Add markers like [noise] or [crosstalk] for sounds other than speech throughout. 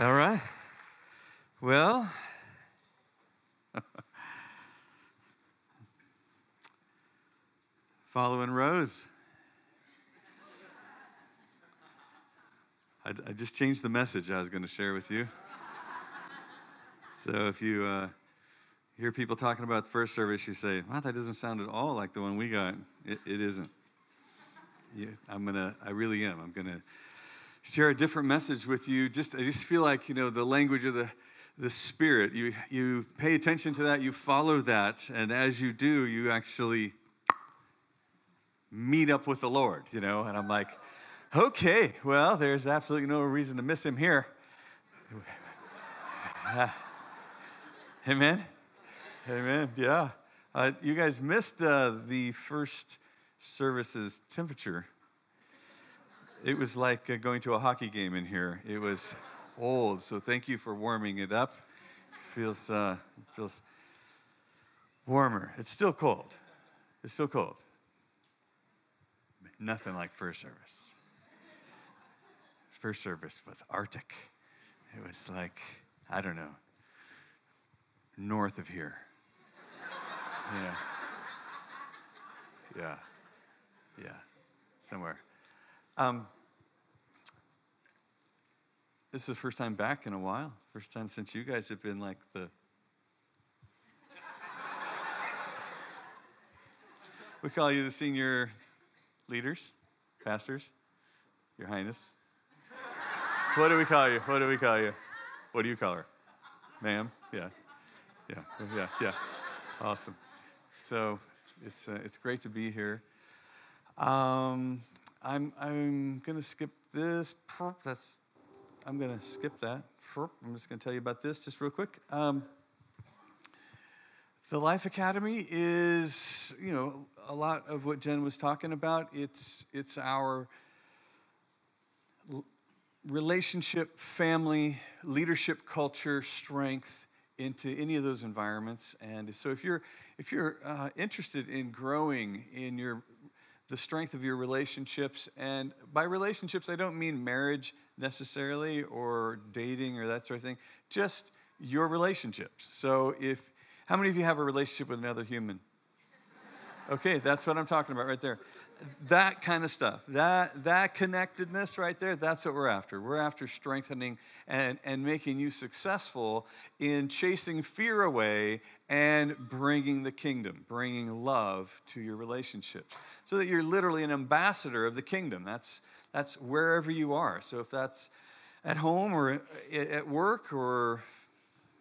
All right. Well, [laughs] following Rose. I, I, just changed the message I was going to share with you. So if you uh, hear people talking about the first service, you say, "Wow, that doesn't sound at all like the one we got." It, it isn't. Yeah, I'm gonna. I really am. I'm gonna share a different message with you. Just I just feel like you know the language of the the Spirit. You you pay attention to that. You follow that, and as you do, you actually meet up with the Lord. You know, and I'm like Okay, well, there's absolutely no reason to miss him here. Uh, [laughs] amen? Amen, yeah. Uh, you guys missed uh, the first service's temperature. It was like uh, going to a hockey game in here. It was old, so thank you for warming it up. Feels, uh, feels warmer. It's still cold. It's still cold. Nothing like first service first service was Arctic. It was like, I don't know, north of here. yeah. Yeah. Yeah. Somewhere. Um, this is the first time back in a while. First time since you guys have been like the. [laughs] we call you the senior leaders, pastors, Your Highness. What do we call you? What do we call you? What do you call her? Ma'am? Yeah. Yeah. Yeah. Yeah. Awesome. So it's, uh, it's great to be here. Um, I'm, I'm going to skip this. That's, I'm going to skip that. I'm just going to tell you about this just real quick. Um, the Life Academy is, you know, a lot of what Jen was talking about. It's, it's our relationship, family, leadership culture, strength into any of those environments. And so if you're if you're uh, interested in growing in your the strength of your relationships, and by relationships I don't mean marriage necessarily or dating or that sort of thing, just your relationships. So if how many of you have a relationship with another human? Okay, that's what I'm talking about right there that kind of stuff, that, that connectedness right there, that's what we're after. We're after strengthening and, and making you successful in chasing fear away and bringing the kingdom, bringing love to your relationships. So that you're literally an ambassador of the kingdom. That's, that's wherever you are. So if that's at home or at work or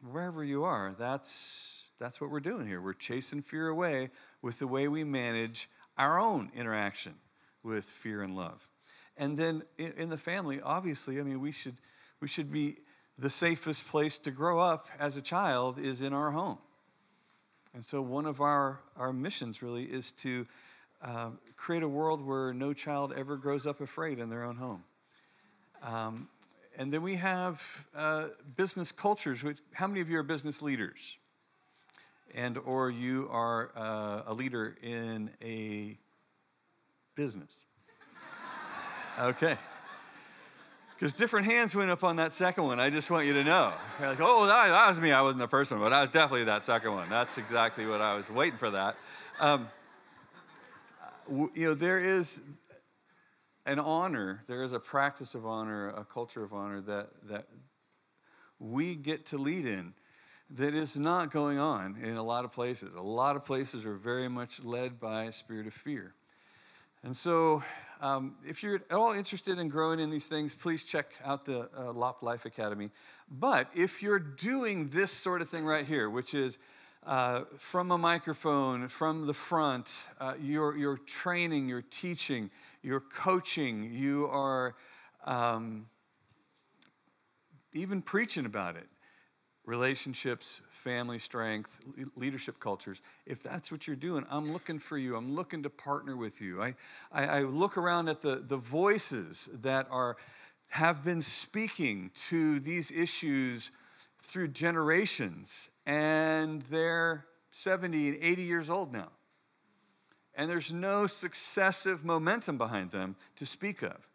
wherever you are, that's, that's what we're doing here. We're chasing fear away with the way we manage our own interaction with fear and love. And then in the family, obviously, I mean, we should, we should be the safest place to grow up as a child is in our home. And so, one of our, our missions really is to uh, create a world where no child ever grows up afraid in their own home. Um, and then we have uh, business cultures. Which, how many of you are business leaders? And or you are uh, a leader in a business. Okay. Because different hands went up on that second one. I just want you to know. You're like, oh, that, that, was me. I wasn't the first one, but I was definitely that second one. That's exactly what I was waiting for that. Um, you know, there is an honor, there is a practice of honor, a culture of honor that, that we get to lead in that is not going on in a lot of places. A lot of places are very much led by a spirit of fear. And so, um, if you're at all interested in growing in these things, please check out the uh, LOP Life Academy. But if you're doing this sort of thing right here, which is uh, from a microphone, from the front, uh, you're, you're training, you're teaching, you're coaching, you are um, even preaching about it relationships, family strength, leadership cultures, if that's what you're doing, I'm looking for you. I'm looking to partner with you. I, I, I, look around at the, the voices that are, have been speaking to these issues through generations, and they're 70 and 80 years old now. And there's no successive momentum behind them to speak of.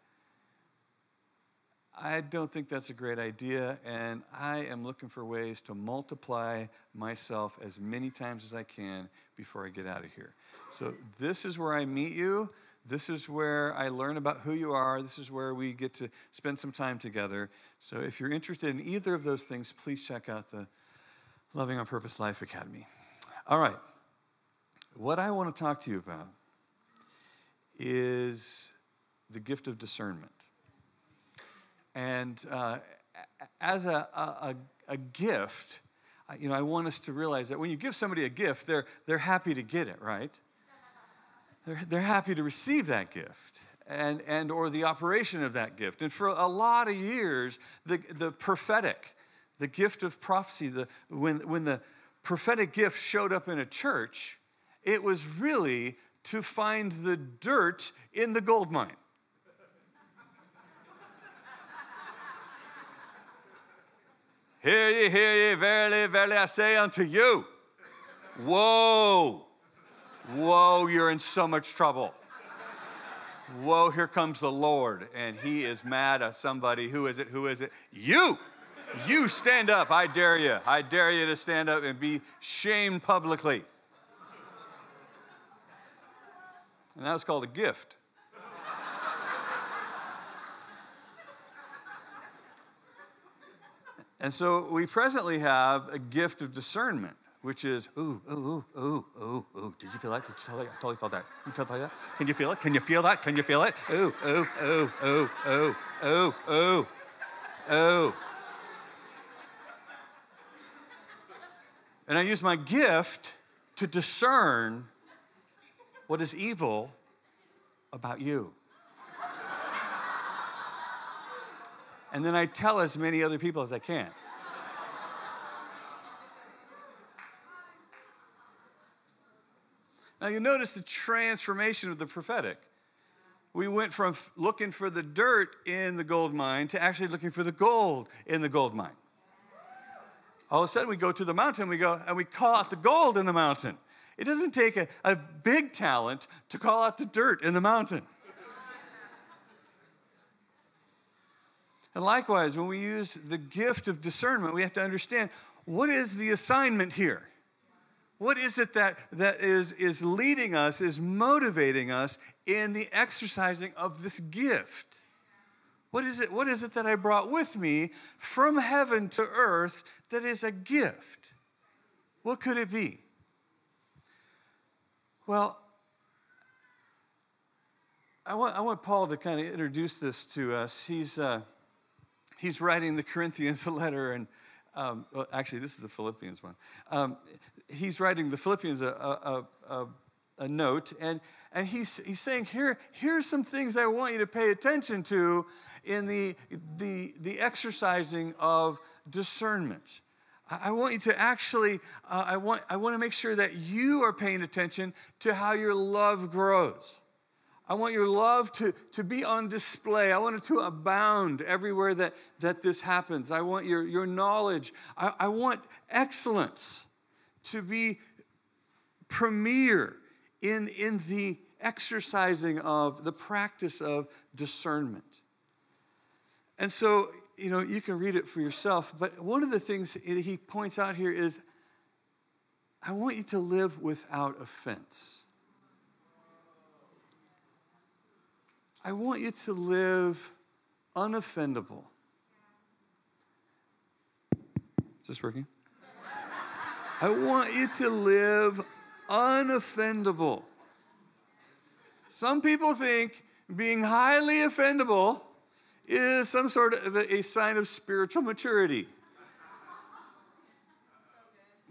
I don't think that's a great idea, and I am looking for ways to multiply myself as many times as I can before I get out of here. So, this is where I meet you. This is where I learn about who you are. This is where we get to spend some time together. So, if you're interested in either of those things, please check out the Loving on Purpose Life Academy. All right. What I want to talk to you about is the gift of discernment. And uh, as a, a, a gift, you know, I want us to realize that when you give somebody a gift, they're, they're happy to get it, right? They're, they're happy to receive that gift and, and or the operation of that gift. And for a lot of years, the, the prophetic, the gift of prophecy, the, when, when the prophetic gift showed up in a church, it was really to find the dirt in the gold mine. Hear ye, hear ye, verily, verily, I say unto you. Whoa, whoa, you're in so much trouble. Whoa, here comes the Lord, and he is mad at somebody. Who is it? Who is it? You! You stand up. I dare you. I dare you to stand up and be shamed publicly. And that was called a gift. And so we presently have a gift of discernment, which is, ooh, ooh, ooh, ooh, ooh, ooh. Did you feel that? Did you totally, I totally felt that. Can you totally that? Can you feel it? Can you feel that? Can you feel it? Ooh, ooh, ooh, ooh, ooh, ooh, ooh, ooh. And I use my gift to discern what is evil about you. And then I tell as many other people as I can. now you notice the transformation of the prophetic. We went from looking for the dirt in the gold mine to actually looking for the gold in the gold mine. All of a sudden, we go to the mountain, we go and we call out the gold in the mountain. It doesn't take a, a big talent to call out the dirt in the mountain. And likewise, when we use the gift of discernment, we have to understand what is the assignment here? What is it that, that is, is leading us, is motivating us in the exercising of this gift? What is it, what is it that I brought with me from heaven to earth that is a gift? What could it be? Well, I want, I want Paul to kind of introduce this to us. He's, uh, he's writing the Corinthians a letter, and um, well, actually, this is the Philippians one. Um, he's writing the Philippians a, a, a, a, note, and, and he's, he's saying, Here, Here's some things I want you to pay attention to in the, the, the exercising of discernment. I want you to actually, uh, I, want, I want to make sure that you are paying attention to how your love grows. I want your love to, to be on display. I want it to abound everywhere that, that this happens. I want your, your knowledge. I, I want excellence to be premier in, in the exercising of the practice of discernment. And so, you know, you can read it for yourself, but one of the things he points out here is I want you to live without offense. I want you to live unoffendable. Is this working? I want you to live unoffendable. Some people think being highly offendable is some sort of a sign of spiritual maturity.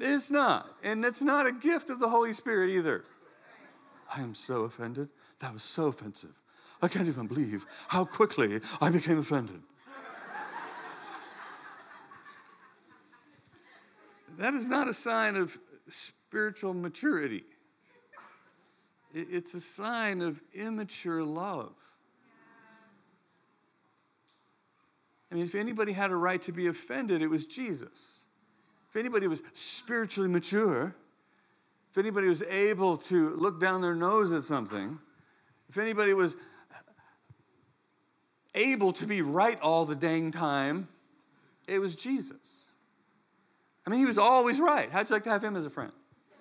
It's not. And it's not a gift of the Holy Spirit either. I am so offended. That was so offensive. I can't even believe how quickly I became offended. that is not a sign of spiritual maturity, it's a sign of immature love. I mean, if anybody had a right to be offended, it was Jesus. If anybody was spiritually mature, if anybody was able to look down their nose at something, if anybody was able to be right all the dang time, it was Jesus. I mean, he was always right. How'd you like to have him as a friend?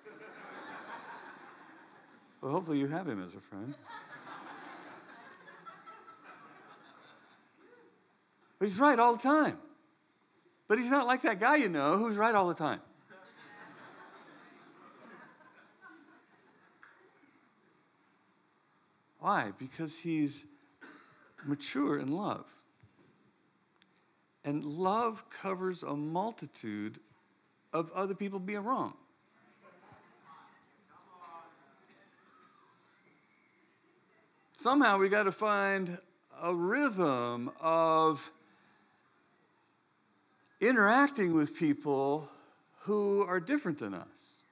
[laughs] well, hopefully, you have him as a friend. But he's right all the time. But he's not like that guy you know who's right all the time. Why? Because he's mature in love. And love covers a multitude of other people being wrong. Somehow we got to find a rhythm of interacting with people who are different than us.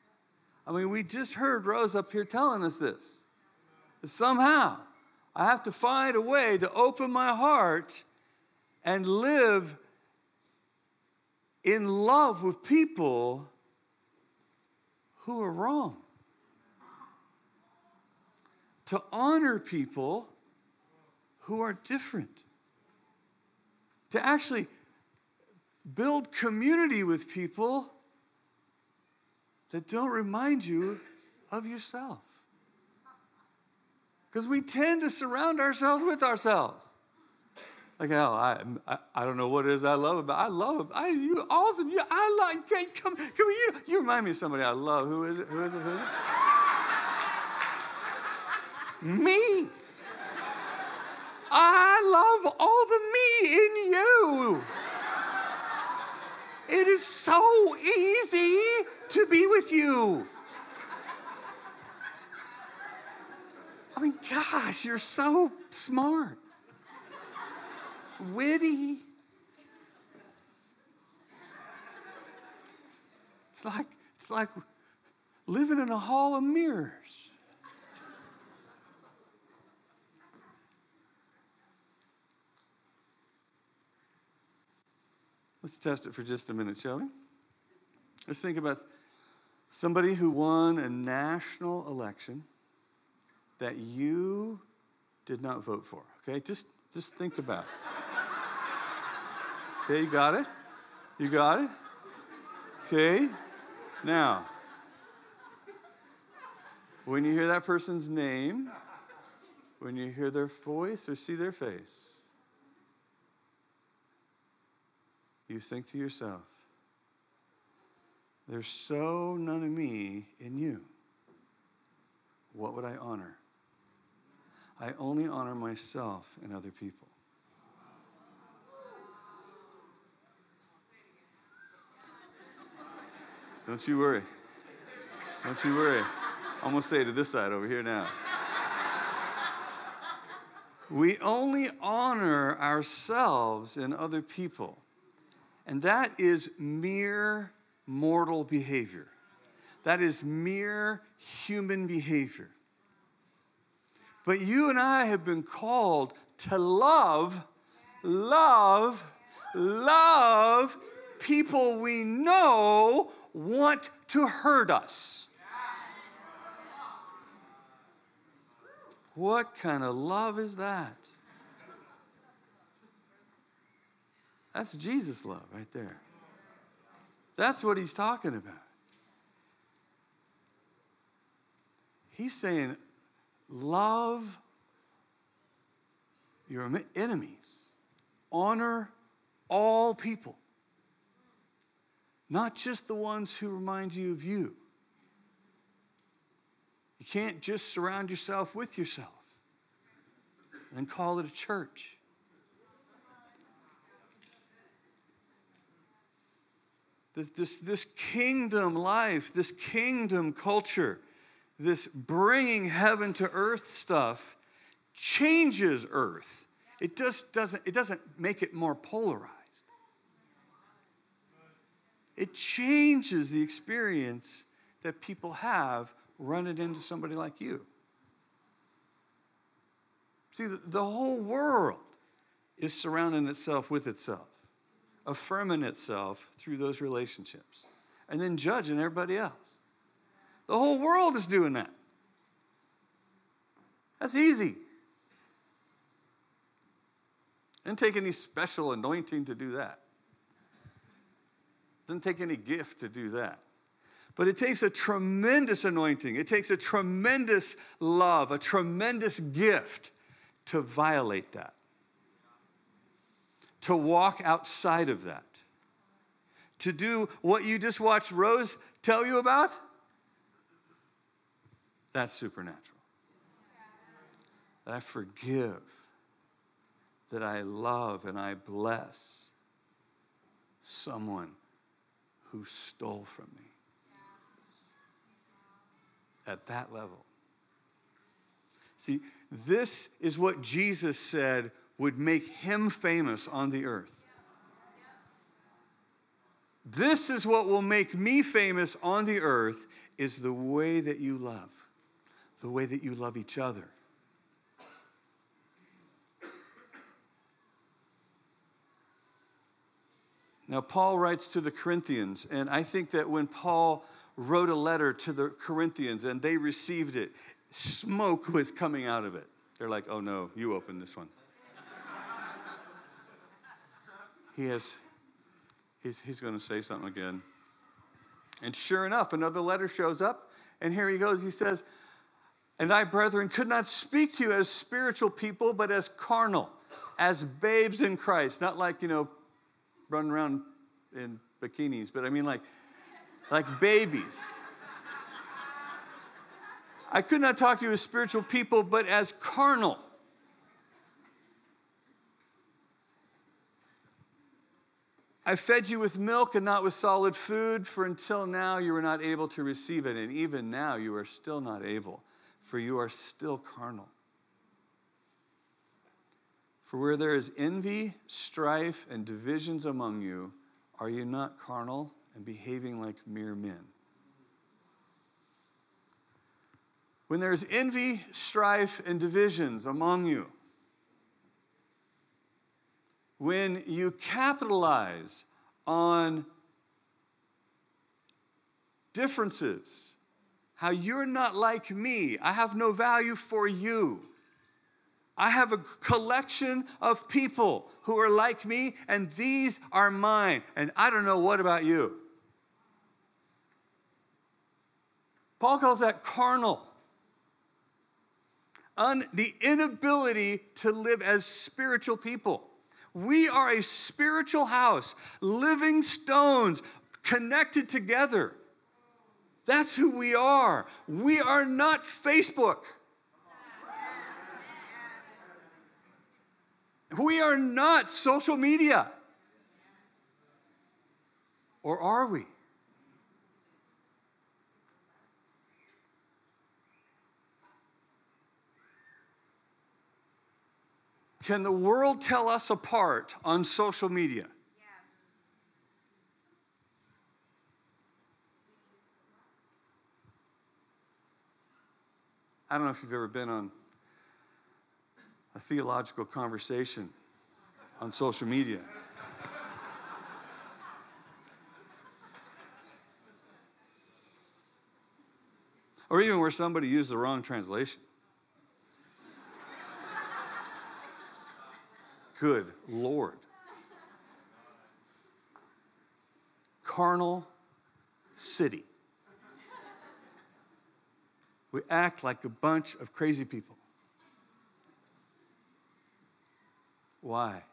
I mean, we just heard Rose up here telling us this. Somehow, I have to find a way to open my heart and live in love with people who are wrong. To honor people who are different. To actually build community with people that don't remind you of yourself. Because we tend to surround ourselves with ourselves. Like, oh, I, I, I, don't know what it is I love about. I love I you awesome. You, I love. Come, come, you, you remind me of somebody I love. Who is it? Who is it? Who is it? me. I love all the me in you. It is so easy to be with you. I mean, gosh, you're so smart, witty. It's like, it's like living in a hall of mirrors. Let's test it for just a minute, shall we? Let's think about somebody who won a national election that you did not vote for. Okay, just, just think about it. Okay, you got it? You got it? Okay, now, when you hear that person's name, when you hear their voice or see their face, you think to yourself, there's so none of me in you. What would I honor? I only honor myself and other people. Don't you worry. Don't you worry. I'm going to say to this side over here now. We only honor ourselves and other people and that is mere mortal behavior. That is mere human behavior. But you and I have been called to love, love, love people we know want to hurt us. What kind of love is that? That's Jesus' love right there. That's what he's talking about. He's saying, love your enemies, honor all people, not just the ones who remind you of you. You can't just surround yourself with yourself and call it a church. this, this kingdom life, this kingdom culture, this bringing heaven to earth stuff changes earth. It just doesn't, it doesn't make it more polarized. It changes the experience that people have running into somebody like you. See, the, the whole world is surrounding itself with itself affirming itself through those relationships and then judging everybody else. The whole world is doing that. That's easy. Didn't take any special anointing to do that. Doesn't take any gift to do that. But it takes a tremendous anointing. It takes a tremendous love, a tremendous gift to violate that, to walk outside of that, to do what you just watched Rose tell you about. That's supernatural. That I forgive, that I love and I bless someone who stole from me at that level. See, this is what Jesus said would make him famous on the earth. This is what will make me famous on the earth is the way that you love, the way that you love each other. Now, Paul writes to the Corinthians, and I think that when Paul wrote a letter to the Corinthians and they received it, smoke was coming out of it. They're like, oh no, you open this one. he has, he's, he's going to say something again. And sure enough, another letter shows up, and here he goes. He says, And I, brethren, could not speak to you as spiritual people, but as carnal, as babes in Christ. Not like, you know, running around in bikinis, but I mean like like babies. I could not talk to you as spiritual people, but as carnal. I fed you with milk and not with solid food, for until now you were not able to receive it, and even now you are still not able, for you are still carnal. For where there is envy, strife, and divisions among you, are you not carnal and behaving like mere men. When there's envy, strife, and divisions among you, when you capitalize on differences, how you're not like me, I have no value for you. I have a collection of people who are like me, and these are mine. And I don't know what about you. Paul calls that carnal. Un, the inability to live as spiritual people. We are a spiritual house, living stones connected together. That's who we are. We are not Facebook. We are not social media. Or are we? Can the world tell us apart on social media? I don't know if you've ever been on a theological conversation on social media. or even where somebody used the wrong translation. Good Lord. Carnal city. We act like a bunch of crazy people. Why?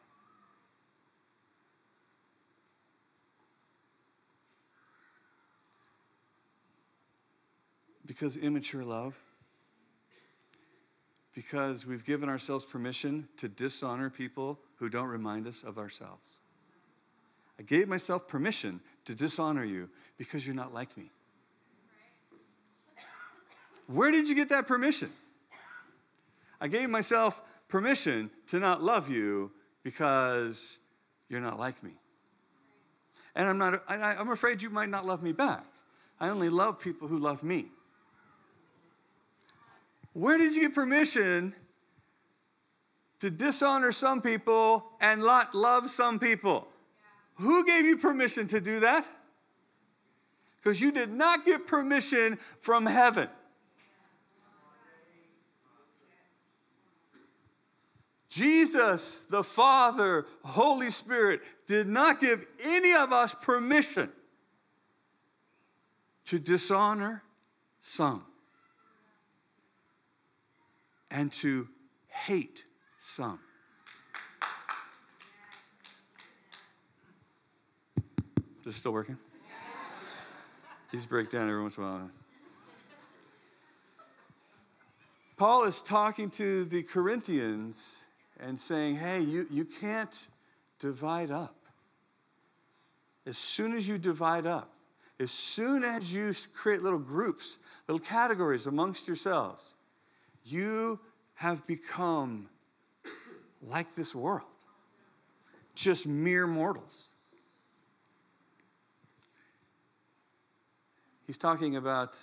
Because immature love because we've given ourselves permission to dishonor people who don't remind us of ourselves. I gave myself permission to dishonor you because you're not like me. Where did you get that permission? I gave myself permission to not love you because you're not like me. And I'm, not, I'm afraid you might not love me back. I only love people who love me. Where did you get permission to dishonor some people and not love some people? Who gave you permission to do that? Because you did not get permission from heaven. Jesus, the Father, Holy Spirit, did not give any of us permission to dishonor some and to hate some. Is this still working? These break down every once in a while. Paul is talking to the Corinthians and saying, hey, you, you can't divide up. As soon as you divide up, as soon as you create little groups, little categories amongst yourselves, you have become like this world, just mere mortals. He's talking about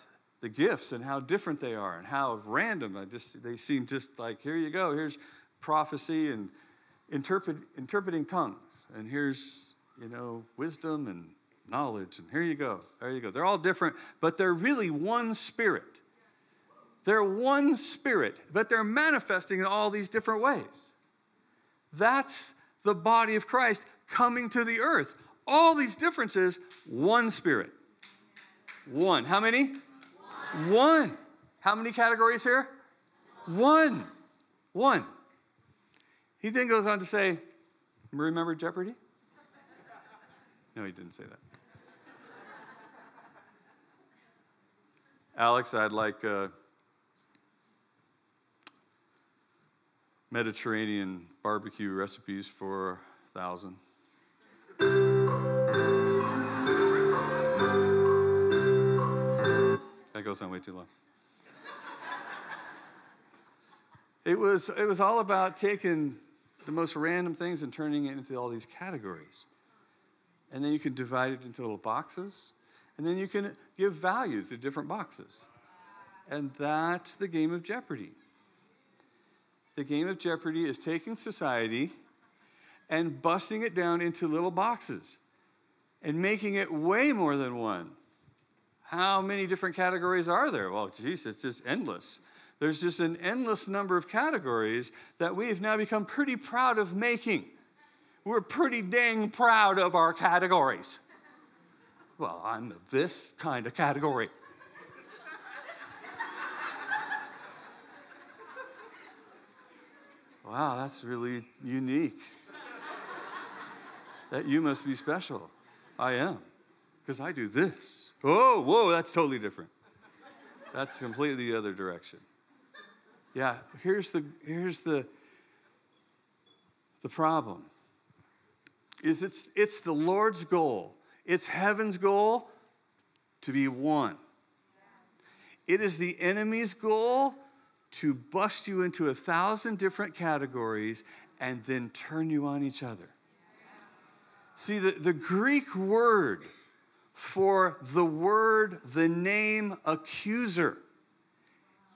the gifts and how different they are and how random. I just, they seem just like, here you go, here's prophecy and interpret, interpreting tongues, and here's, you know, wisdom and knowledge, and here you go, there you go. They're all different, but they're really one spirit. They're one spirit, but they're manifesting in all these different ways. That's the body of Christ coming to the earth. All these differences, one spirit. One. How many? One. One. How many categories here? One. One. He then goes on to say, Remember Jeopardy? No, he didn't say that. Alex, I'd like uh, Mediterranean barbecue recipes for a thousand. That goes on way too long. it, was, it was all about taking the most random things and turning it into all these categories. And then you can divide it into little boxes, and then you can give value to different boxes. And that's the game of Jeopardy. The game of Jeopardy is taking society and busting it down into little boxes and making it way more than one. How many different categories are there? Well, geez, it's just endless. There's just an endless number of categories that we've now become pretty proud of making. We're pretty dang proud of our categories. Well, I'm of this kind of category. wow, that's really unique. that you must be special. I am, because I do this. Oh, whoa, that's totally different. That's completely the other direction. Yeah, here's the here's the the problem. Is it's it's the Lord's goal. It's heaven's goal to be one. It is the enemy's goal to bust you into a thousand different categories and then turn you on each other. See, the, the Greek word for the word, the name accuser,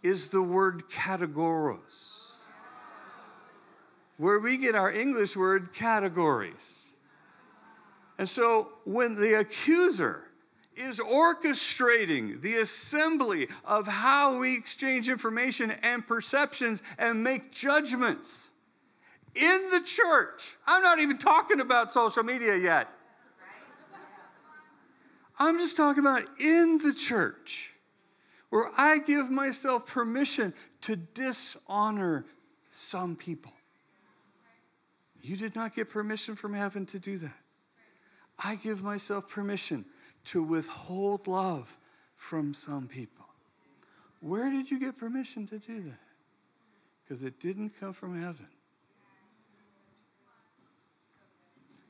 is the word kategoros, where we get our English word categories. And so when the accuser is orchestrating the assembly of how we exchange information and perceptions and make judgments in the church, I'm not even talking about social media yet. I'm just talking about in the church where I give myself permission to dishonor some people. You did not get permission from heaven to do that. I give myself permission to withhold love from some people. Where did you get permission to do that? Because it didn't come from heaven.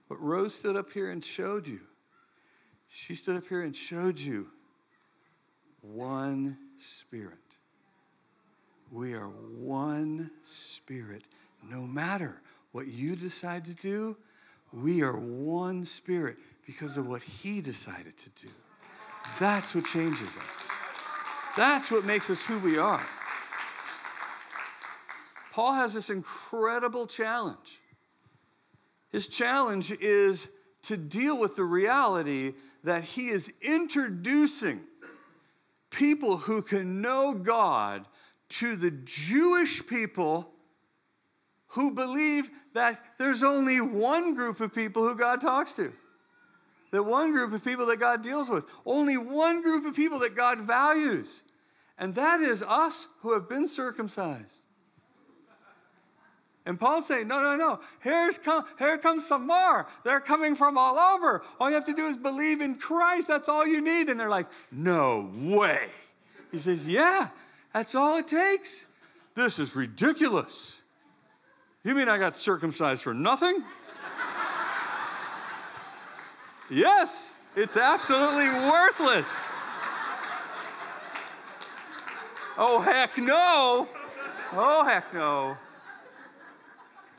But Rose stood up here and showed you she stood up here and showed you one spirit. We are one spirit. No matter what you decide to do, we are one spirit because of what he decided to do. That's what changes us. That's what makes us who we are. Paul has this incredible challenge. His challenge is to deal with the reality that he is introducing people who can know God to the Jewish people who believe that there's only one group of people who God talks to. That one group of people that God deals with. Only one group of people that God values. And that is us who have been circumcised. And Paul's saying, no, no, no. Here's come, here comes some more. They're coming from all over. All you have to do is believe in Christ. That's all you need. And they're like, no way. He says, yeah, that's all it takes. This is ridiculous. You mean I got circumcised for nothing? [laughs] yes, it's absolutely worthless. Oh, heck no. Oh, heck no.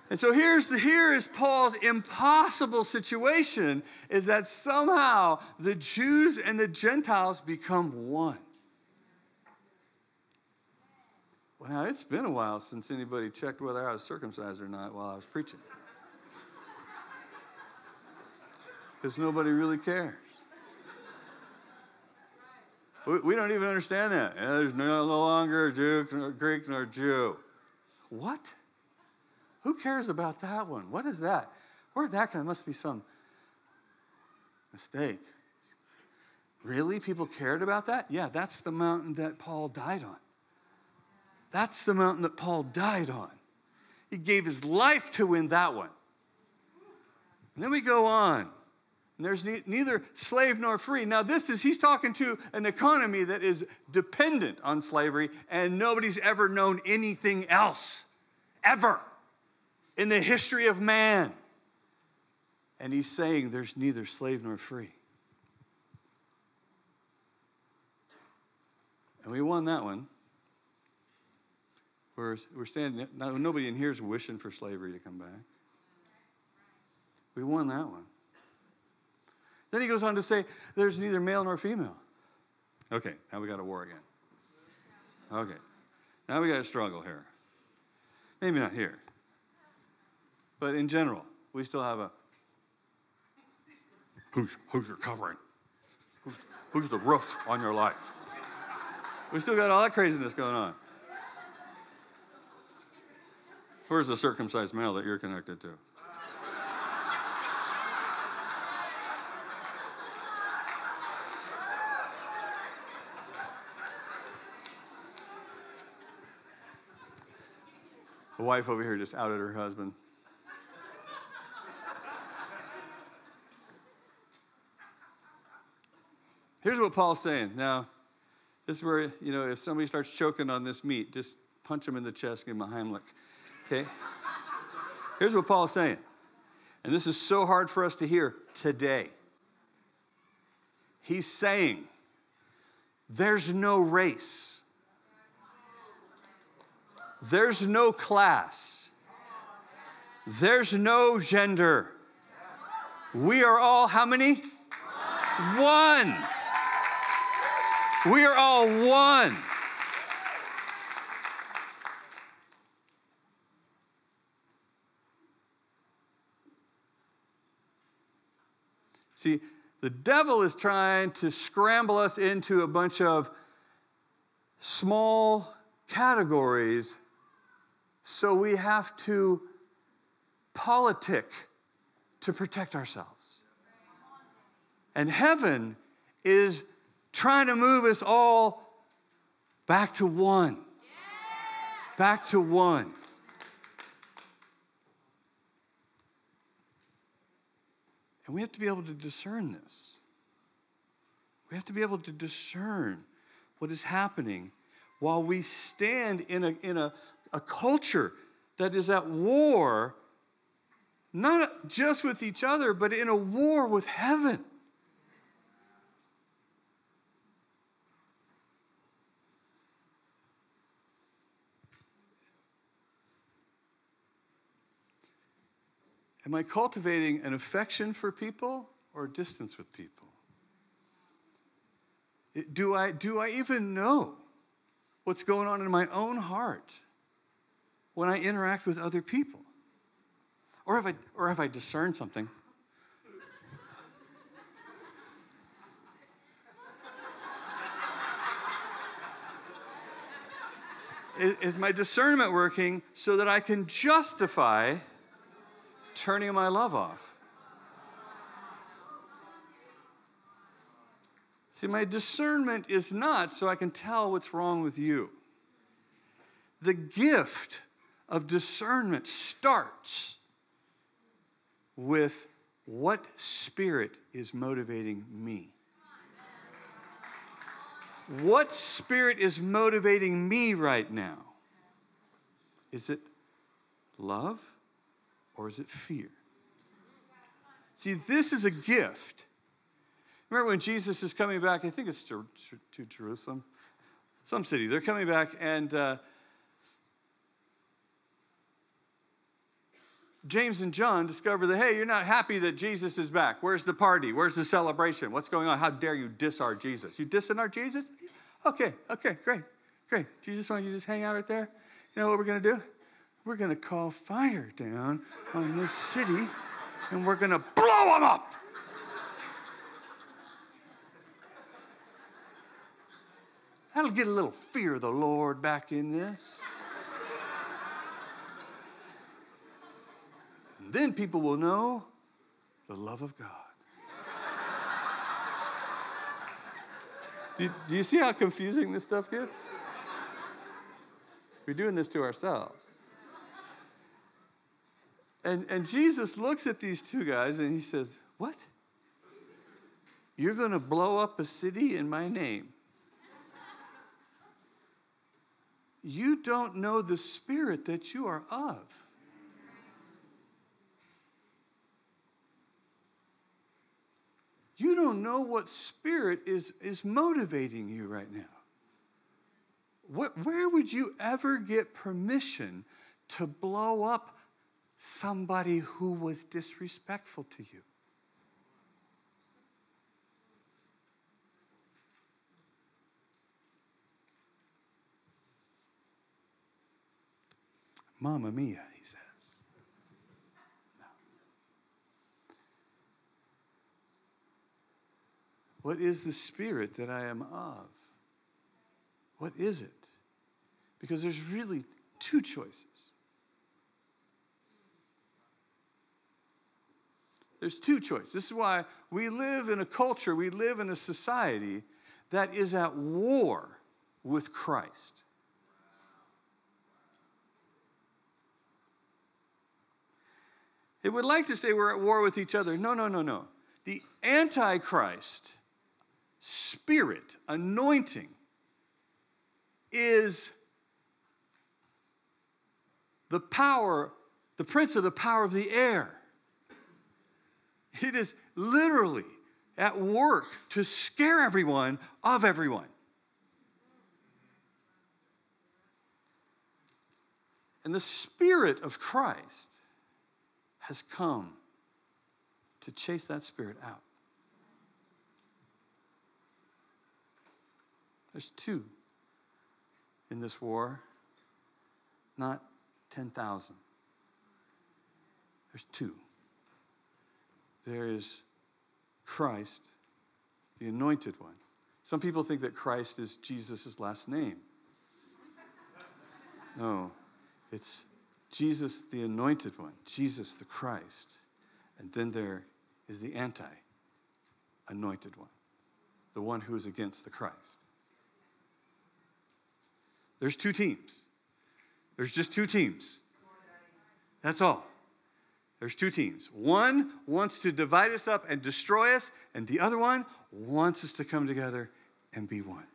And so here's the, here is Paul's impossible situation is that somehow the Jews and the Gentiles become one. Well, now it's been a while since anybody checked whether I was circumcised or not while I was preaching. [laughs] Because nobody really cares. We, we don't even understand that. There's no, no longer Jew, nor Greek, nor Jew. What? Who cares about that one? What is that? Where'd that come? Must be some mistake. Really? People cared about that? Yeah, that's the mountain that Paul died on. That's the mountain that Paul died on. He gave his life to win that one. And then we go on. And there's ne- neither slave nor free. Now, this is, he's talking to an economy that is dependent on slavery, and nobody's ever known anything else, ever in the history of man. And he's saying there's neither slave nor free. And we won that one. We're, we're standing, nobody in here is wishing for slavery to come back. We won that one. Then he goes on to say there's neither male nor female. Okay, now we got a war again. Okay, now we got a struggle here. Maybe not here. But in general, we still have a who's, who's your covering? Who's, who's the roof on your life? We still got all that craziness going on. Where's the circumcised male that you're connected to? The wife over here just outed her husband. Here's what Paul's saying. Now, this is where, you know, if somebody starts choking on this meat, just punch them in the chest, give them a Heimlich. Okay? [laughs] Here's what Paul's saying. And this is so hard for us to hear today. He's saying, there's no race, there's no class, there's no gender. We are all how many? One. We are all one. See, the devil is trying to scramble us into a bunch of small categories, so we have to politic to protect ourselves. And heaven is trying to move us all back to one. Back to one. And we have to be able to discern this. We have to be able to discern what is happening while we stand in a, in a, a culture that is at war, not just with each other, but in a war with heaven. Am I cultivating an affection for people or distance with people? Do I, do I even know what's going on in my own heart when I interact with other people? Or have I, or have I discerned something? [laughs] is, is my discernment working so that I can justify turning my love off? See, my discernment is not so I can tell what's wrong with you. The gift of discernment starts with what spirit is motivating me. What spirit is motivating me right now? Is it love or is it fear? See, this is a gift. Remember when Jesus is coming back, I think it's to, to Jerusalem, some city. They're coming back, and uh, James and John discover that, hey, you're not happy that Jesus is back. Where's the party? Where's the celebration? What's going on? How dare you diss our Jesus? You dissing our Jesus? Okay, okay, great, great. Jesus why don't you just hang out right there? You know what we're going to do? We're going to call fire down on this city and we're going to blow them up. That'll get a little fear of the Lord back in this. And then people will know the love of God. do, do you see how confusing this stuff gets? We're doing this to ourselves. And, and Jesus looks at these two guys and he says, What? You're going to blow up a city in my name. you don't know the spirit that you are of. You don't know what spirit is, is motivating you right now. Where would you ever get permission to blow up somebody who was disrespectful to you? Mamma mia, he says. No. What is the spirit that I am of? What is it? Because there's really two choices. There's two choices. This is why we live in a culture, we live in a society that is at war with Christ. It would like to say we're at war with each other. No, no, no, no. The Antichrist spirit, anointing, is the power, the prince of the power of the air. It is literally at work to scare everyone of everyone. And the Spirit of Christ has come to chase that spirit out. There's two in this war, not 10,000. There's two. There is Christ, the anointed one. Some people think that Christ is Jesus' last name. [laughs] No, it's Jesus, the anointed one, Jesus, the Christ. And then there is the anti anointed one, the one who is against the Christ. There's two teams. There's just two teams. That's all. There's two teams. One wants to divide us up and destroy us, and the other one wants us to come together and be one.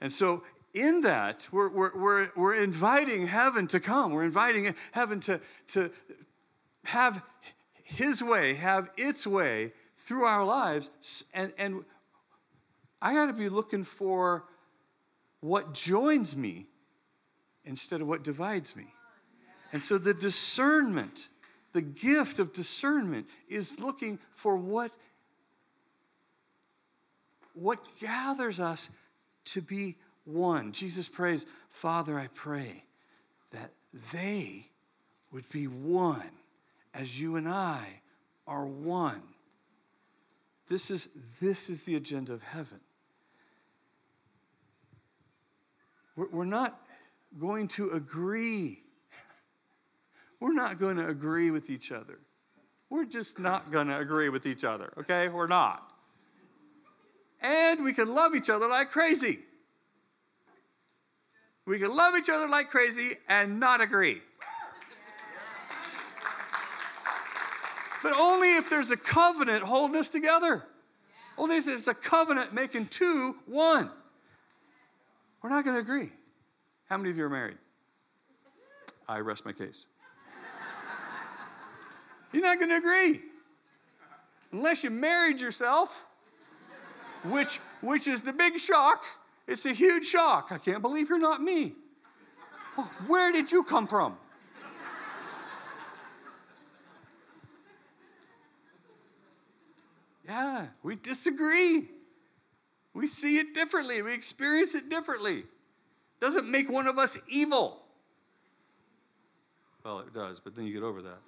And so in that, we're, we're, we're, we're inviting heaven to come. We're inviting heaven to, to have his way, have its way through our lives. And, and I got to be looking for what joins me instead of what divides me. And so the discernment, the gift of discernment, is looking for what, what gathers us to be one. Jesus prays, Father, I pray that they would be one as you and I are one. This is, this is the agenda of heaven. we're, not going to agree. We're not going to agree with each other. We're just not going to agree with each other, okay? We're not. And we can love each other like crazy. We can love each other like crazy and not agree. But only if there's a covenant holding us together. Only if there's a covenant making two one. We're not going to agree. How many of you are married? I rest my case. You're not going to agree. Unless you married yourself, which, which is the big shock. It's a huge shock. I can't believe you're not me. Oh, where did you come from? Yeah, we disagree. We see it differently. We experience it differently. Doesn't make one of us evil. Well, it does, but then you get over that.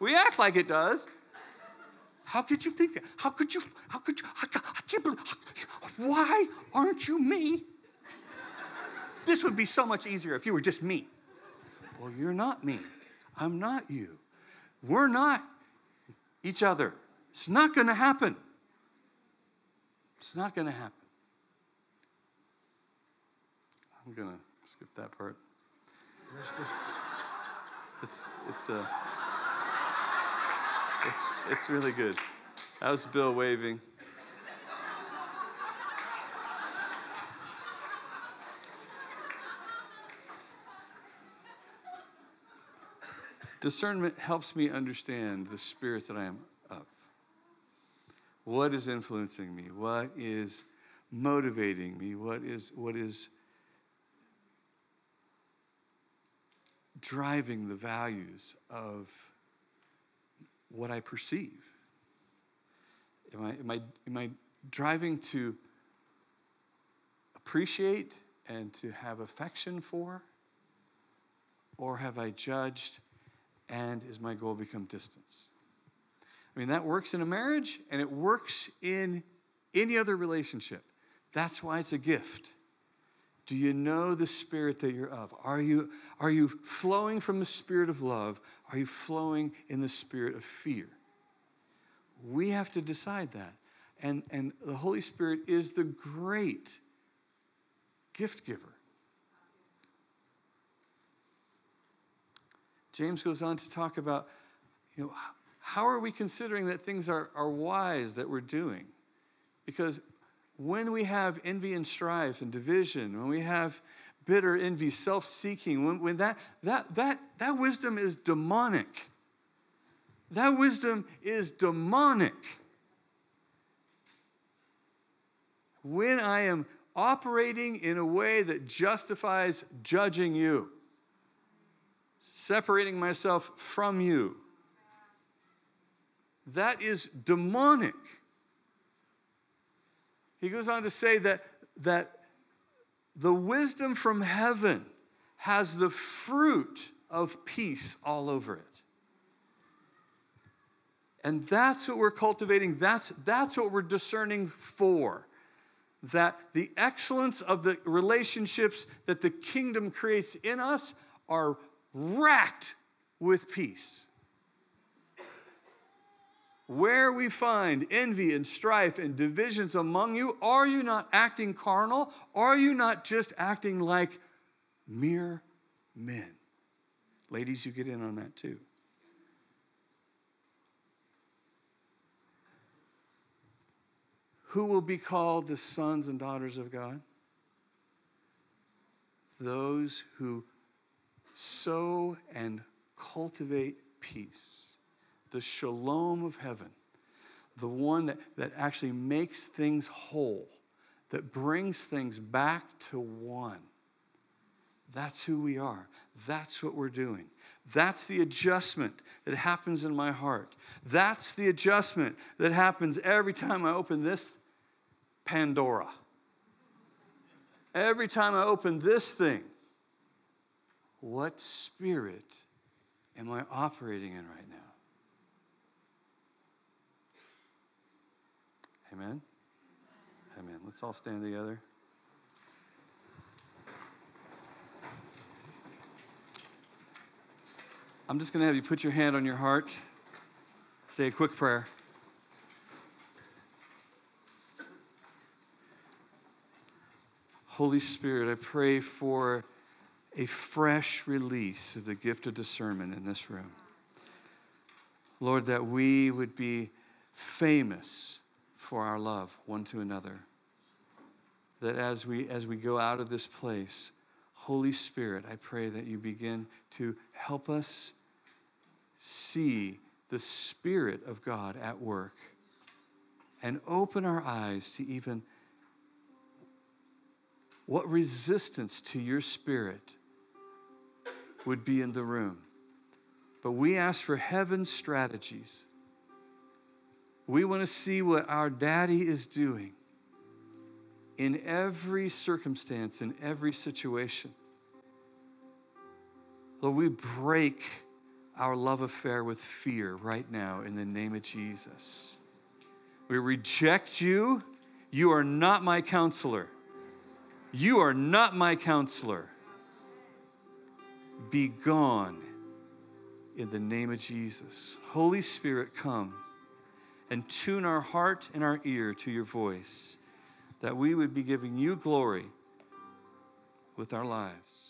We act like it does. How could you think that? How could you? How could you? I, I can't believe. Why aren't you me? This would be so much easier if you were just me. Well, you're not me. I'm not you. We're not each other. It's not going to happen. It's not going to happen. I'm going to skip that part. [laughs] It's it's uh, it's it's really good. That was Bill waving. Discernment helps me understand the spirit that I am of. What is influencing me? What is motivating me? What is, what is driving the values of what I perceive? Am I, am I, am I driving to appreciate and to have affection for? Or have I judged and is my goal become distance? I mean, that works in a marriage and it works in any other relationship. That's why it's a gift. Do you know the spirit that you're of? Are you, are you flowing from the spirit of love? Are you flowing in the spirit of fear? We have to decide that. And, and the Holy Spirit is the great gift giver. James goes on to talk about, you know, how are we considering that things are, are wise that we're doing? Because when we have envy and strife and division, when we have bitter envy, self-seeking, when, when that, that, that, that wisdom is demonic. That wisdom is demonic. When I am operating in a way that justifies judging you, separating myself from you. That is demonic. He goes on to say that, that the wisdom from heaven has the fruit of peace all over it. And that's what we're cultivating, that's, that's what we're discerning for. That the excellence of the relationships that the kingdom creates in us are racked with peace. Where we find envy and strife and divisions among you, are you not acting carnal? Are you not just acting like mere men? Ladies, you get in on that too. Who will be called the sons and daughters of God? Those who sow and cultivate peace, the shalom of heaven, the one that, that actually makes things whole, that brings things back to one. That's who we are. That's what we're doing. That's the adjustment that happens in my heart. That's the adjustment that happens every time I open this Pandora. Every time I open this thing, what spirit am I operating in right now? Amen? Amen. Let's all stand together. I'm just going to have you put your hand on your heart, say a quick prayer. Holy Spirit, I pray for a fresh release of the gift of discernment in this room. Lord, that we would be famous for our love one to another. That as we, as we go out of this place, Holy Spirit, I pray that you begin to help us see the Spirit of God at work and open our eyes to even what resistance to your spirit would be in the room. But we ask for heaven's strategies. We want to see what our daddy is doing in every circumstance, in every situation. Lord, we break our love affair with fear right now in the name of Jesus. We reject you. You are not my counselor. You are not my counselor. Be gone in the name of Jesus. Holy Spirit, come and tune our heart and our ear to your voice, that we would be giving you glory with our lives.